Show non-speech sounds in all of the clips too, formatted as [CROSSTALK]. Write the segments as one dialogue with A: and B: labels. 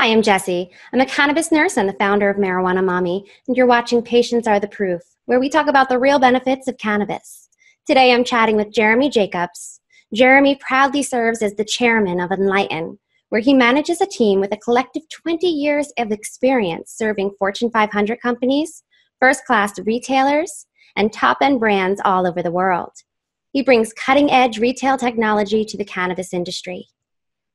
A: Hi, I'm Jessie. I'm a cannabis nurse and the founder of Marijuana Mommy, and you're watching Patients Are the Proof, where we talk about the real benefits of cannabis. Today I'm chatting with Jeremy Jacobs. Jeremy proudly serves as the chairman of Enlighten, where he manages a team with a collective 20 years of experience serving Fortune 500 companies, first class retailers, and top end brands all over the world. He brings cutting edge retail technology to the cannabis industry.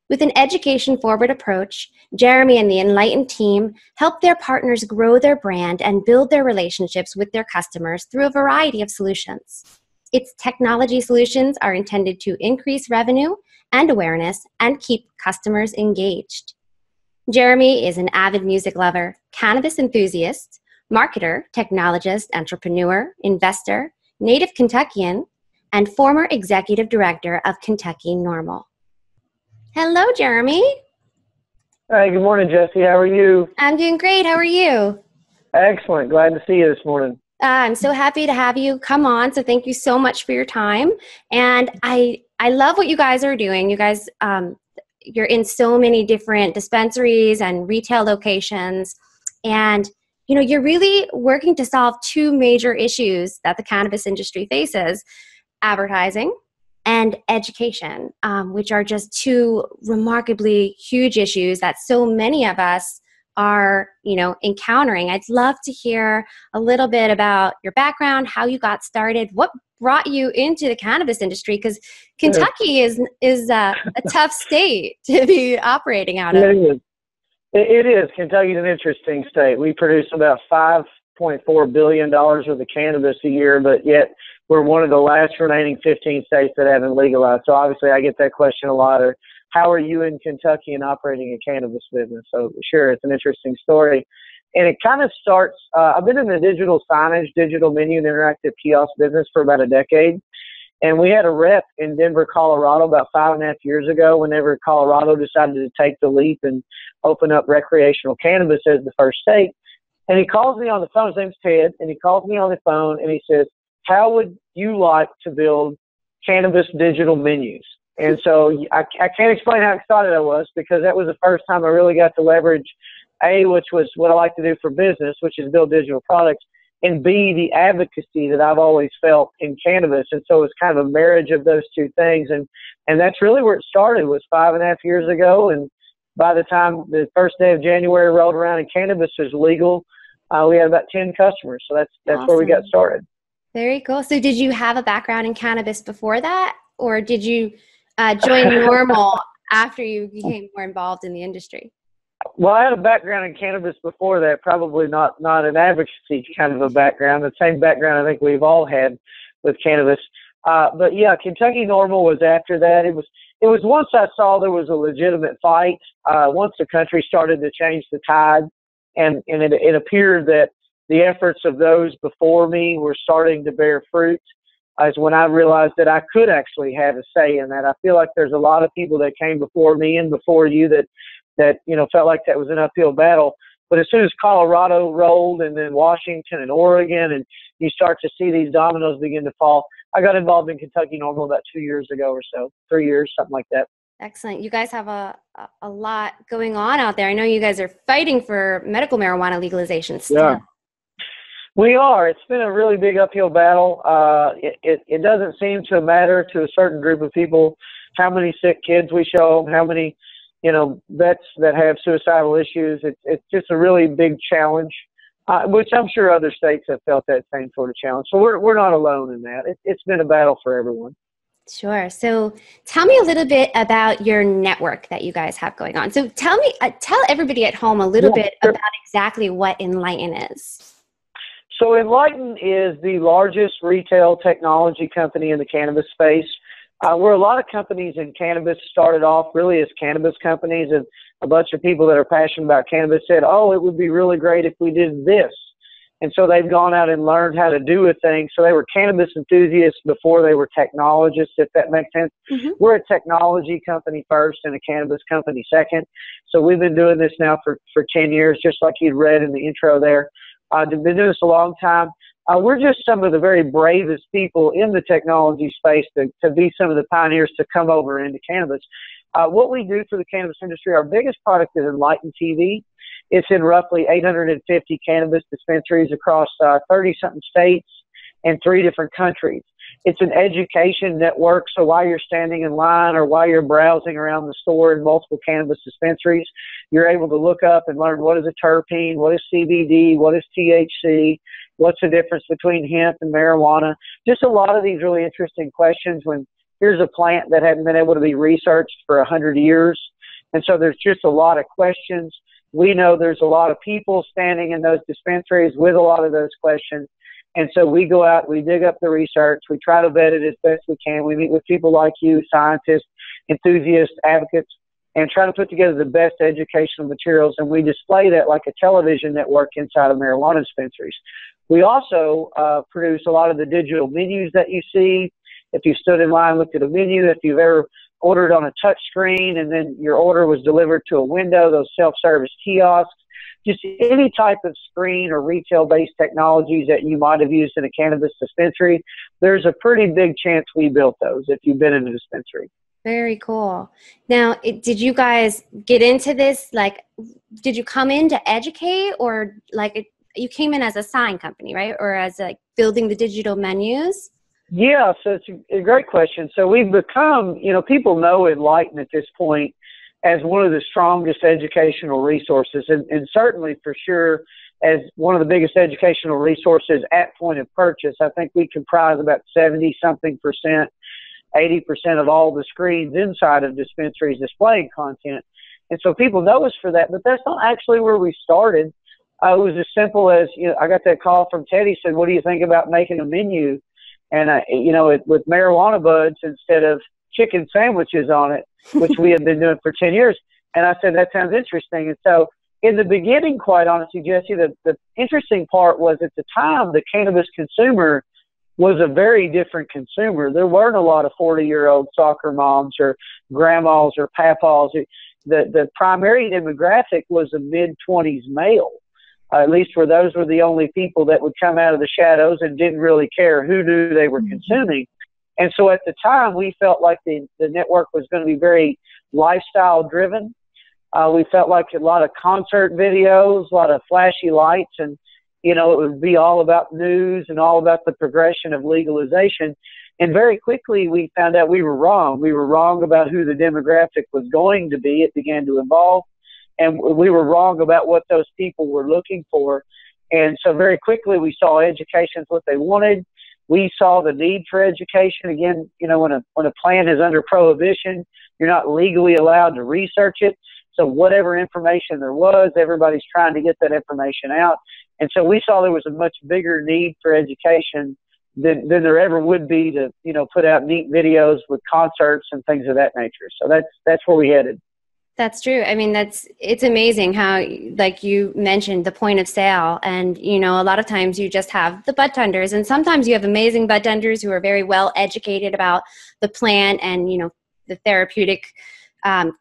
A: With an education forward approach, Jeremy and the Enlightened team help their partners grow their brand and build their relationships with their customers through a variety of solutions. Its technology solutions are intended to increase revenue and awareness and keep customers engaged. Jeremy is an avid music lover, cannabis enthusiast, marketer, technologist, entrepreneur, investor, native Kentuckian, and former executive director of Kentucky NORML. Hello, Jeremy.
B: Hi, good morning, Jesse. How are you?
A: I'm doing great. How are you?
B: Excellent. Glad to see you this morning.
A: Uh, I'm so happy to have you come on. So thank you so much for your time. And I I love what you guys are doing. You guys, um, you're in so many different dispensaries and retail locations, and you know you're really working to solve two major issues that the cannabis industry faces: advertising and education, um, which are just two remarkably huge issues that so many of us are you know encountering. I'd love to hear a little bit about your background how you got started what brought you into the cannabis industry because kentucky is is uh, a tough state [LAUGHS] to be operating out of.
B: It is. it is. Kentucky's an interesting state. We produce about 5.4 billion dollars worth of cannabis a year but yet we're one of the last remaining 15 states that haven't legalized. So obviously, I get that question a lot. Or how are you in Kentucky and operating a cannabis business? So sure, it's an interesting story, and it kind of starts. Uh, I've been in the digital signage, digital menu, and interactive kiosk business for about a decade. And we had a rep in Denver, Colorado about five and a half years ago whenever Colorado decided to take the leap and open up recreational cannabis as the first state. And he calls me on the phone, his name's Ted, and he calls me on the phone and he says, how would you like to build cannabis digital menus? And so I, I can't explain how excited I was because that was the first time I really got to leverage A, which was what I like to do for business, which is build digital products, and B, the advocacy that I've always felt in cannabis. And so it's kind of a marriage of those two things. And, and that's really where it started was five and a half years ago. And by the time the first day of January rolled around and cannabis was legal, uh, we had about 10 customers. So that's, that's awesome. where we got started.
A: Very cool. So, did you have a background in cannabis before that, or did you uh, join NORML after you became more involved in the industry?
B: Well, I had a background in cannabis before that, probably not not an advocacy kind of a background. The same background I think we've all had with cannabis. Uh, but yeah, Kentucky NORML was after that. It was it was once I saw there was a legitimate fight. Uh, once the country started to change the tide, and and it, it appeared that the efforts of those before me were starting to bear fruit is when I realized that I could actually have a say in that. I feel like there's a lot of people that came before me and before you that that you know felt like that was an uphill battle. But as soon as Colorado rolled and then Washington and Oregon and you start to see these dominoes begin to fall, I got involved in Kentucky NORML about two years ago or so, three years, something like that.
A: Excellent. You guys have a, a lot going on out there. I know you guys are fighting for medical marijuana legalization still.
B: Yeah. We are. It's been a really big uphill battle. Uh, it, it, it doesn't seem to matter to a certain group of people how many sick kids we show them, how many, you know, vets that have suicidal issues. It's it's just a really big challenge, uh, which I'm sure other states have felt that same sort of challenge. So we're we're not alone in that. It, it's been a battle for everyone.
A: Sure. So tell me a little bit about your network that you guys have going on. So tell me, uh, tell everybody at home a little yeah, bit sure. about exactly what Enlighten is.
B: So Enlighten is the largest retail technology company in the cannabis space. Uh, where a lot of companies in cannabis started off really as cannabis companies, and a bunch of people that are passionate about cannabis said, "Oh, it would be really great if we did this." And so they've gone out and learned how to do a thing. So they were cannabis enthusiasts before they were technologists, if that makes sense. Mm-hmm. We're a technology company first and a cannabis company second. So we've been doing this now for, for 10 years, just like you read in the intro there. Uh, been doing this a long time. Uh, we're just some of the very bravest people in the technology space to, to be some of the pioneers to come over into cannabis. Uh, what we do for the cannabis industry, our biggest product is Enlighten TV. It's in roughly 850 cannabis dispensaries across 30 uh, something states and three different countries. It's an education network, so while you're standing in line or while you're browsing around the store in multiple cannabis dispensaries, you're able to look up and learn what is a terpene, what is CBD, what is THC, what's the difference between hemp and marijuana. Just a lot of these really interesting questions when here's a plant that hadn't been able to be researched for a hundred years. And so there's just a lot of questions. We know there's a lot of people standing in those dispensaries with a lot of those questions. And so we go out, we dig up the research, we try to vet it as best we can. We meet with people like you, scientists, enthusiasts, advocates, and try to put together the best educational materials. And we display that like a television network inside of marijuana dispensaries. We also uh, produce a lot of the digital menus that you see. If you stood in line, looked at a menu, if you've ever ordered on a touch screen and then your order was delivered to a window, those self-service kiosks, just any type of screen or retail-based technologies that you might have used in a cannabis dispensary, there's a pretty big chance we built those if you've been in a dispensary.
A: Very cool. Now, it, did you guys get into this? Like, did you come in to educate, or like it, you came in as a sign company, right, or as like building the digital menus?
B: Yeah, so it's a great question. So we've become, you know, people know Enlighten at this point as one of the strongest educational resources, and, and certainly for sure as one of the biggest educational resources at point of purchase. I think we comprise about 70 something percent, 80 percent of all the screens inside of dispensaries displaying content. And so people know us for that, but that's not actually where we started. Uh, it was as simple as, you know, I got that call from Teddy said, what do you think about making a menu? And, uh, you know, it, with marijuana buds instead of chicken sandwiches on it, which we had been doing for 10 years. And I said, that sounds interesting. And so in the beginning, quite honestly, Jesse, the, the interesting part was at the time, the cannabis consumer was a very different consumer. There weren't a lot of 40 year old soccer moms or grandmas or papas. The, the primary demographic was a mid 20s male. Uh, at least where those were the only people that would come out of the shadows and didn't really care who knew they were mm-hmm. consuming. And so at the time, we felt like the, the network was going to be very lifestyle driven. Uh, we felt like a lot of concert videos, a lot of flashy lights, and you know it would be all about news and all about the progression of legalization. And very quickly, we found out we were wrong. We were wrong about who the demographic was going to be. It began to evolve, and we were wrong about what those people were looking for. And so very quickly, we saw education is what they wanted we saw the need for education. Again, you know, when a when a plant is under prohibition, you're not legally allowed to research it. So whatever information there was, everybody's trying to get that information out. And so we saw there was a much bigger need for education than than there ever would be to, you know, put out neat videos with concerts and things of that nature. So that's that's where we headed.
A: That's true. I mean, that's it's amazing how, like you mentioned, the point of sale, and you know, a lot of times you just have the bud tenders, and sometimes you have amazing bud tenders who are very well educated about the plant and you know the therapeutic, um,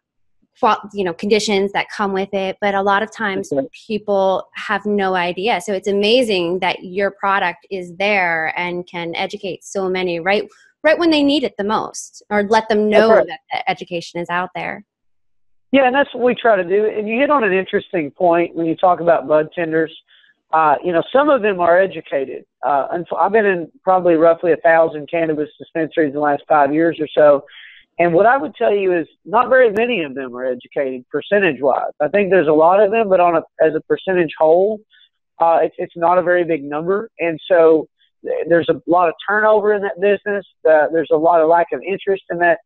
A: you know, conditions that come with it. But a lot of times people have no idea. So it's amazing that your product is there and can educate so many right right when they need it the most, or let them know that education is out there.
B: Yeah, and that's what we try to do. And you hit on an interesting point when you talk about bud tenders. Uh, you know, some of them are educated. Uh, and I've been in probably roughly a thousand cannabis dispensaries in the last five years or so. And what I would tell you is not very many of them are educated percentage wise. I think there's a lot of them, but on a, as a percentage whole, uh, it's, it's not a very big number. And so there's a lot of turnover in that business. Uh, there's a lot of lack of interest in that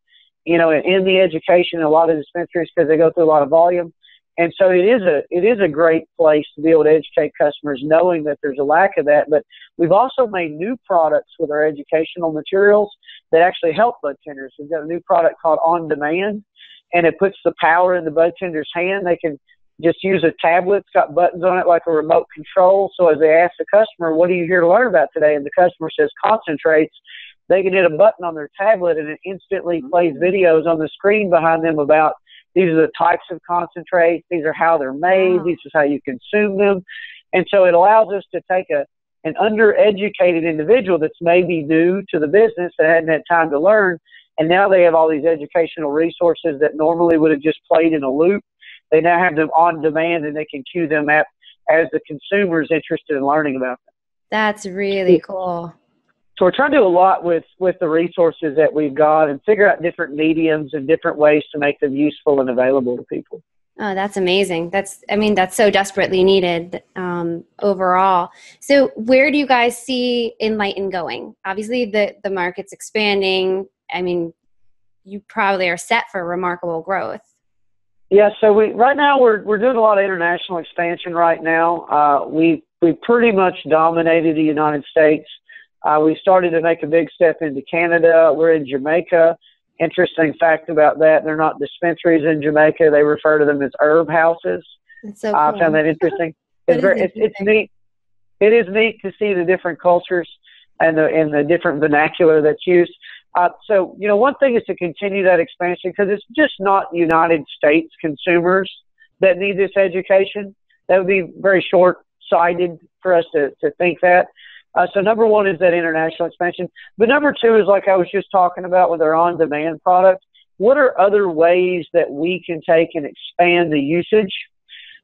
B: you know, in the education a lot of dispensaries because they go through a lot of volume. And so it is a it is a great place to be able to educate customers, knowing that there's a lack of that. But we've also made new products with our educational materials that actually help bud tenders. We've got a new product called On Demand, and it puts the power in the bud tender's hand. They can just use a tablet. It's got buttons on it like a remote control. So as they ask the customer, "What are you here to learn about today?" and the customer says concentrates, they can hit a button on their tablet and it instantly mm-hmm. plays videos on the screen behind them about these are the types of concentrates, these are how they're made, wow. these is how you consume them. And so it allows us to take a an undereducated individual that's maybe new to the business that hadn't had time to learn And now they have all these educational resources that normally would have just played in a loop. They now have them on demand and they can cue them up as the consumer is interested in learning about them.
A: That's really cool.
B: So we're trying to do a lot with with the resources that we've got and figure out different mediums and different ways to make them useful and available to people.
A: Oh, that's amazing. That's, I mean, that's so desperately needed um, overall. So, where do you guys see Enlighten going? Obviously, the the market's expanding. I mean, you probably are set for remarkable growth.
B: Yeah. So we right now we're we're doing a lot of international expansion right now. Uh, we we pretty much dominated the United States. Uh, we started to make a big step into Canada. We're in Jamaica interesting fact about that. They're not dispensaries in Jamaica. They refer to them as herb houses.
A: so cool.
B: I found that interesting. [LAUGHS] it's, very, it's, it's neat. It is neat to see the different cultures and the and the different vernacular that's used. Uh, so you know, one thing is to continue that expansion because it's just not United States consumers that need this education. That would be very short-sighted for us to to think that. Uh, so number one is that international expansion. But number two is like I was just talking about with our on-demand product. What are other ways that we can take and expand the usage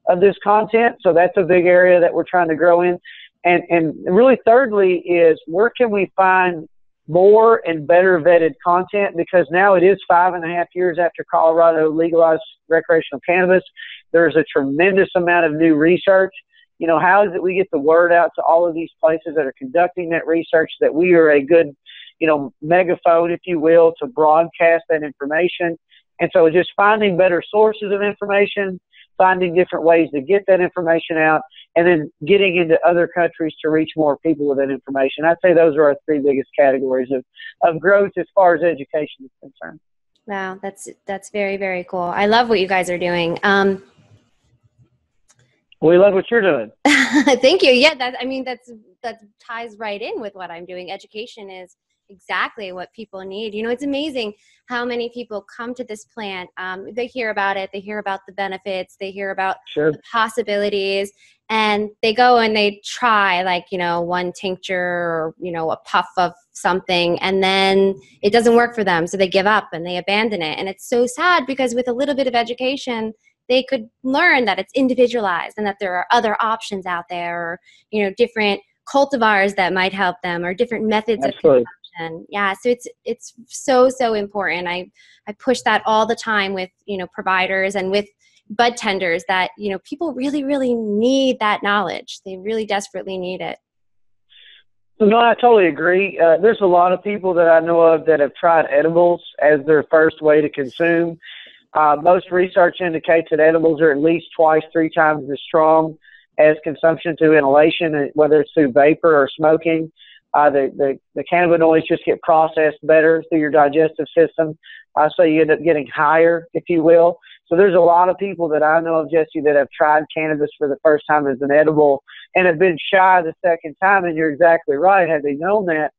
B: of this content? So that's a big area that we're trying to grow in. And, and really thirdly is where can we find more and better vetted content because now it is five and a half years after Colorado legalized recreational cannabis. There's a tremendous amount of new research you know, how is it we get the word out to all of these places that are conducting that research that we are a good, you know, megaphone, if you will, to broadcast that information. And so just finding better sources of information, finding different ways to get that information out, and then getting into other countries to reach more people with that information. I'd say those are our three biggest categories of, of growth as far as education is concerned.
A: Wow, that's that's very very cool. I love what you guys are doing. Um,
B: we love what you're doing. [LAUGHS]
A: Thank you. Yeah, that I mean that's that ties right in with what I'm doing. Education is exactly what people need. You know, it's amazing how many people come to this plant. Um, they hear about it, they hear about the benefits, they hear about
B: sure.
A: the possibilities, and they go and they try like you know one tincture or you know a puff of something, and then it doesn't work for them, so they give up and they abandon it. And it's so sad because with a little bit of education they could learn that it's individualized and that there are other options out there or you know different cultivars that might help them or different methods
B: Absolutely.
A: of consumption. Yeah so it's it's so so important. I i push that all the time with you know providers and with bud tenders that you know people really really need that knowledge. They really desperately need it.
B: No, I totally agree. Uh, there's a lot of people that I know of that have tried edibles as their first way to consume, uh, most research indicates that edibles are at least twice, three times as strong as consumption through inhalation, uh, whether it's through vapor or smoking. Uh, the, the, the cannabinoids just get processed better through your digestive system. Uh, so you end up getting higher, if you will. So there's a lot of people that I know of, Jesse, that have tried cannabis for the first time as an edible and have been shy the second time. And you're exactly right. Had they known that,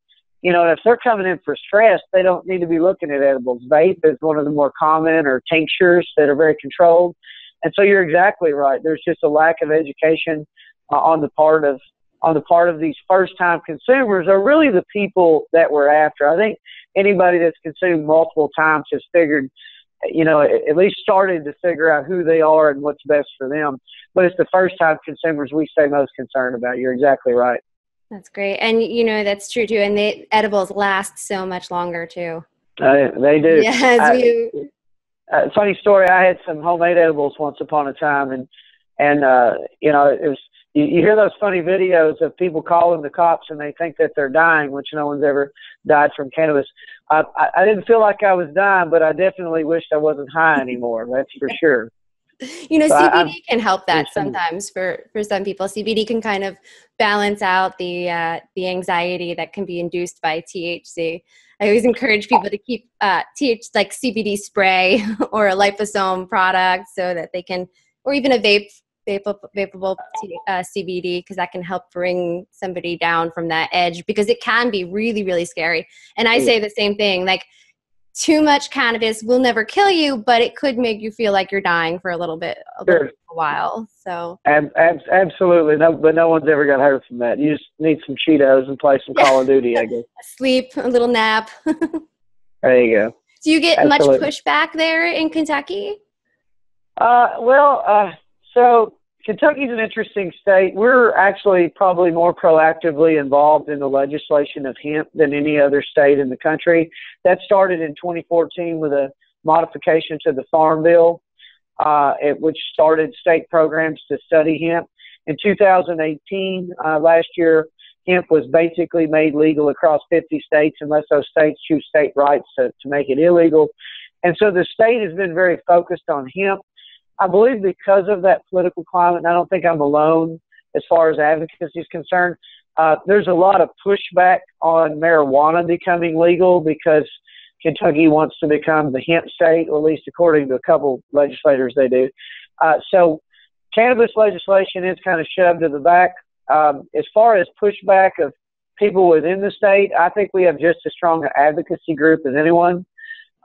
B: you know, if they're coming in for stress, they don't need to be looking at edibles. Vape is one of the more common, or tinctures that are very controlled. And so you're exactly right. There's just a lack of education uh, on the part of on the part of these first-time consumers, are really the people that we're after. I think anybody that's consumed multiple times has figured, you know, at least started to figure out who they are and what's best for them. But it's the first-time consumers we stay most concerned about. You're exactly right.
A: That's great, and you know that's true too. And the edibles last so much longer too.
B: Uh, they do.
A: Yes,
B: I,
A: you.
B: Uh, funny story. I had some homemade edibles once upon a time, and and uh, you know it was. You, you hear those funny videos of people calling the cops and they think that they're dying, which no one's ever died from cannabis. I, I, I didn't feel like I was dying, but I definitely wished I wasn't high anymore. That's for sure. [LAUGHS]
A: you know, so CBD I, can help that sometimes for for some people. CBD can kind of balance out the uh, the anxiety that can be induced by THC. I always encourage people to keep uh, TH like CBD spray [LAUGHS] or a liposome product so that they can, or even a vape vapable, vapable uh, CBD because that can help bring somebody down from that edge because it can be really really scary. And I say the same thing like too much cannabis will never kill you, but it could make you feel like you're dying for a little bit, a, sure. little, a while. So
B: ab- ab- absolutely, no, but no one's ever got hurt from that. You just need some Cheetos and play some Call of Duty, I guess. [LAUGHS]
A: Sleep, a little nap. [LAUGHS]
B: there you go.
A: Do you get Absolutely. much pushback there in Kentucky?
B: Uh, well, uh, so Kentucky's an interesting state. We're actually probably more proactively involved in the legislation of hemp than any other state in the country. That started in 2014 with a modification to the Farm Bill, uh, which started state programs to study hemp. In 2018, uh, last year, hemp was basically made legal across 50 states unless those states choose state rights to, to make it illegal. And so the state has been very focused on hemp. I believe because of that political climate, and I don't think I'm alone as far as advocacy is concerned, uh, there's a lot of pushback on marijuana becoming legal because Kentucky wants to become the hemp state, or at least according to a couple legislators, they do. Uh, so cannabis legislation is kind of shoved to the back. Um, as far as pushback of people within the state, I think we have just as strong an advocacy group as anyone.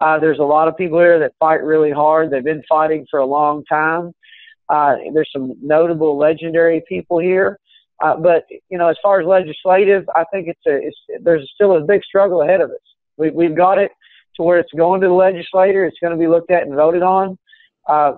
B: Uh, there's a lot of people here that fight really hard. They've been fighting for a long time. Uh, there's some notable, legendary people here. Uh, but you know, as far as legislative, I think it's a it's, there's still a big struggle ahead of us. We, we've got it to where it's going to the legislator. It's going to be looked at and voted on. Uh,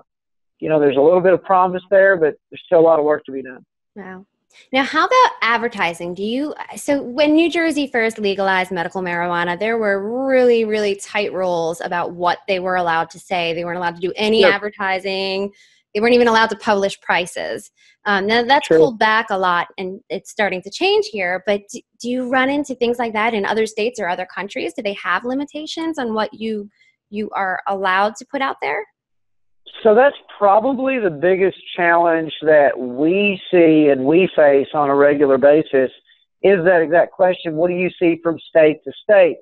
B: you know, there's a little bit of promise there, but there's still a lot of work to be done.
A: Wow. Now, how about advertising? Do you so when New Jersey first legalized medical marijuana, there were really, really tight rules about what they were allowed to say. They weren't allowed to do any yep. advertising. They weren't even allowed to publish prices. Um, now that's True. pulled back a lot, and it's starting to change here. But do, do you run into things like that in other states or other countries? Do they have limitations on what you you are allowed to put out there?
B: So that's probably the biggest challenge that we see and we face on a regular basis is that exact question. What do you see from state to state?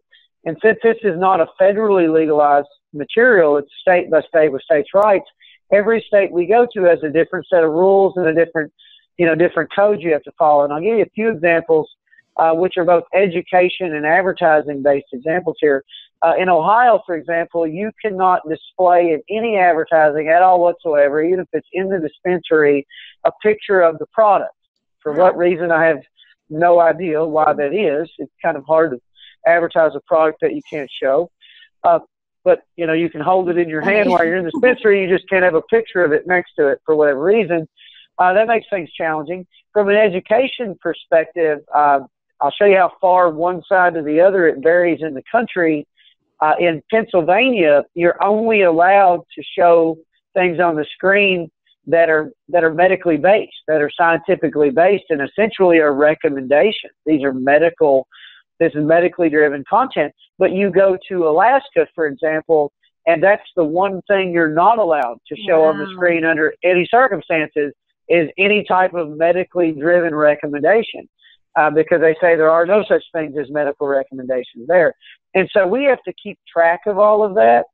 B: And since this is not a federally legalized material, it's state by state with states' rights. Every state we go to has a different set of rules and a different, you know, different codes you have to follow. And I'll give you a few examples, uh, which are both education and advertising based examples here. Uh, in Ohio, for example, you cannot display in any advertising at all whatsoever, even if it's in the dispensary, a picture of the product. For what reason, I have no idea why that is. It's kind of hard to advertise a product that you can't show. Uh, but you know, you can hold it in your hand while you're in the [LAUGHS] dispensary. You just can't have a picture of it next to it for whatever reason. Uh, that makes things challenging. From an education perspective, uh, I'll show you how far one side to the other it varies in the country. Uh, in Pennsylvania, you're only allowed to show things on the screen that are that are medically based, that are scientifically based, and essentially are recommendations. These are medical. This is medically driven content. But you go to Alaska, for example, and that's the one thing you're not allowed to show wow. on the screen under any circumstances is any type of medically driven recommendation uh, because they say there are no such things as medical recommendations there. And so we have to keep track of all of that,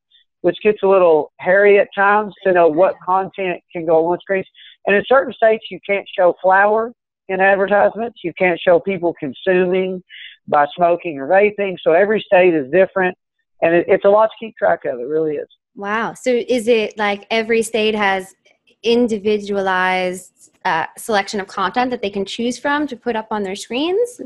B: which gets a little hairy at times to know what content can go on screens. And in certain states, you can't show flower in advertisements. You can't show people consuming by smoking or vaping. So every state is different. And it, it's a lot to keep track of. It really is.
A: Wow. So is it like every state has individualized uh, selection of content that they can choose from to put up on their screens?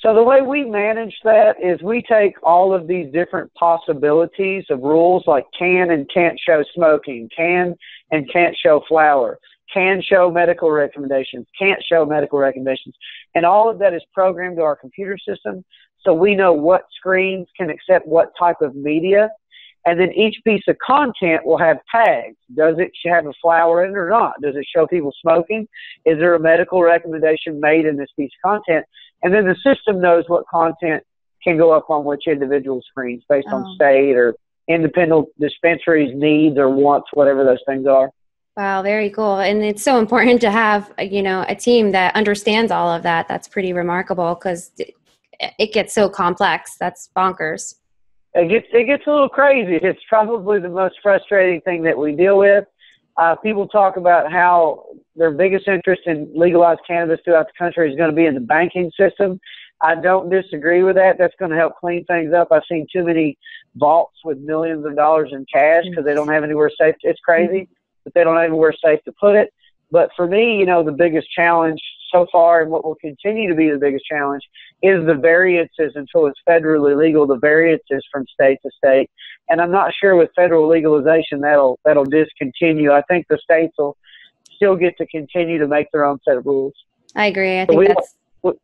B: So the way we manage that is we take all of these different possibilities of rules like can and can't show smoking, can and can't show flower, can show medical recommendations, can't show medical recommendations, and all of that is programmed to our computer system so we know what screens can accept what type of media and then each piece of content will have tags. Does it have a flower in it or not? Does it show people smoking? Is there a medical recommendation made in this piece of content? And then the system knows what content can go up on which individual screens based oh. on state or independent dispensaries needs or wants, whatever those things are.
A: Wow, very cool. And it's so important to have, you know, a team that understands all of that. That's pretty remarkable because it gets so complex. That's bonkers
B: it gets it gets a little crazy. It's probably the most frustrating thing that we deal with. Uh, people talk about how their biggest interest in legalized cannabis throughout the country is going to be in the banking system. I don't disagree with that. That's going to help clean things up. I've seen too many vaults with millions of dollars in cash because they don't have anywhere safe. To, it's crazy, but they don't have anywhere safe to put it. But for me, you know, the biggest challenge so far, and what will continue to be the biggest challenge, is the variances until it's federally legal. The variances from state to state, and I'm not sure with federal legalization that'll that'll discontinue. I think the states will still get to continue to make their own set of rules.
A: I agree. I think we that's.
B: Don't,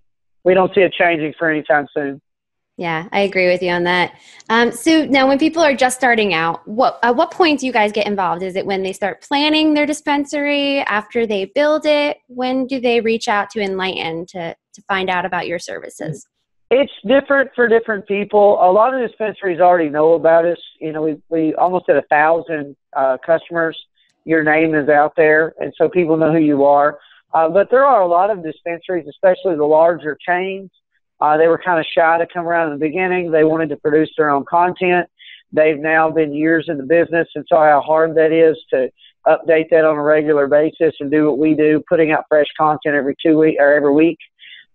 B: we don't see it changing for any time soon.
A: Yeah, I agree with you on that. Um, so now, when people are just starting out, what at what point do you guys get involved? Is it when they start planning their dispensary? After they build it? When do they reach out to Enlighten to to find out about your services?
B: It's different for different people. A lot of dispensaries already know about us. You know, we we almost had a thousand uh, customers. Your name is out there, and so people know who you are. Uh, but there are a lot of dispensaries, especially the larger chains uh, they were kind of shy to come around in the beginning. They wanted to produce their own content. They've now been years in the business and saw how hard that is to update that on a regular basis and do what we do, putting out fresh content every two week or every week.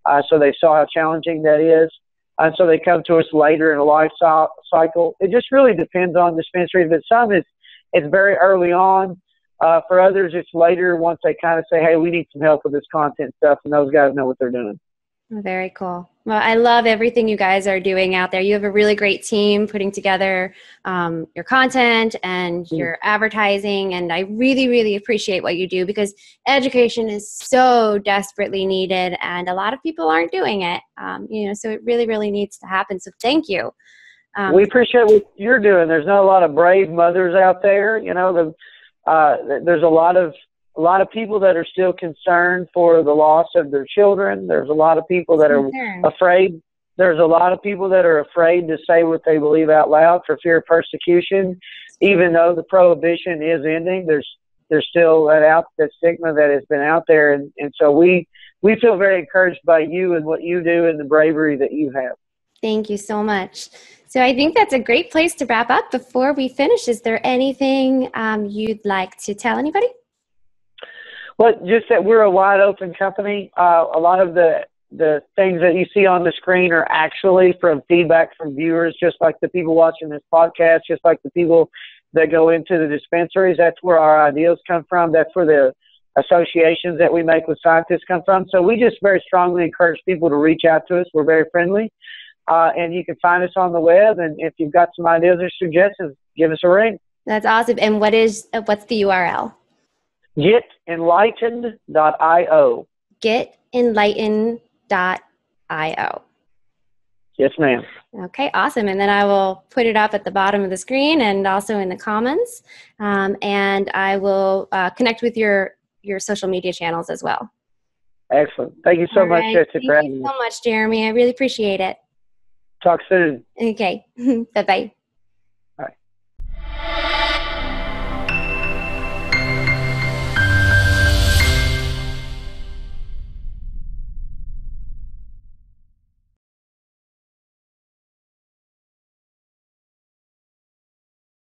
B: Uh, so they saw how challenging that is. And so they come to us later in a life cycle. It just really depends on dispensaries, but some it's it's very early on. Uh, for others, it's later once they kind of say, "Hey, we need some help with this content stuff," and those guys know what they're doing.
A: Very cool. Well, I love everything you guys are doing out there. You have a really great team putting together um, your content and mm. your advertising, and I really, really appreciate what you do because education is so desperately needed, and a lot of people aren't doing it. Um, you know, so it really, really needs to happen. So thank you.
B: Um, we appreciate what you're doing. There's not a lot of brave mothers out there. You know, the, uh, there's a lot of a lot of people that are still concerned for the loss of their children. There's a lot of people that are afraid. There's a lot of people that are afraid to say what they believe out loud for fear of persecution. Even though the prohibition is ending, there's there's still that out that stigma that has been out there, and and so we we feel very encouraged by you and what you do and the bravery that you have.
A: Thank you so much. So I think that's a great place to wrap up. Before we finish, is there anything um, you'd like to tell anybody?
B: Well, just that we're a wide open company. Uh, a lot of the the things that you see on the screen are actually from feedback from viewers, just like the people watching this podcast, just like the people that go into the dispensaries. That's where our ideas come from. That's where the associations that we make with scientists come from. So we just very strongly encourage people to reach out to us. We're very friendly. Uh, and you can find us on the web. And if you've got some ideas or suggestions, give us a ring.
A: That's awesome. And what is what's the URL?
B: GetEnlightened.io.
A: GetEnlightened.io.
B: Yes, ma'am.
A: Okay, awesome. And then I will put it up at the bottom of the screen and also in the comments. Um, and I will uh, connect with your your social media channels as well.
B: Excellent. Thank you so All much, right.
A: Thank you so much, Jeremy. I really appreciate it.
B: Talk soon.
A: Okay. [LAUGHS] bye bye.